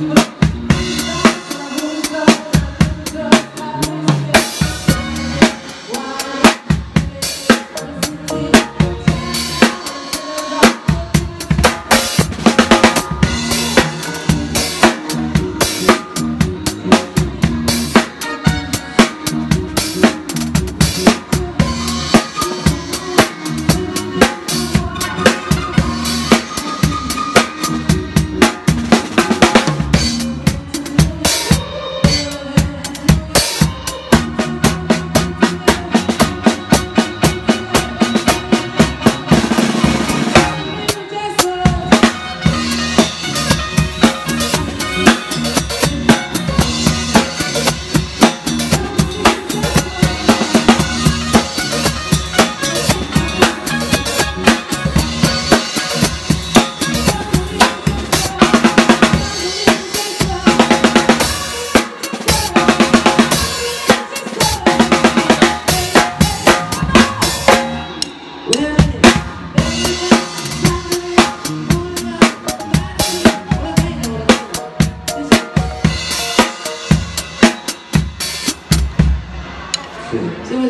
Mm-hmm. 是。的为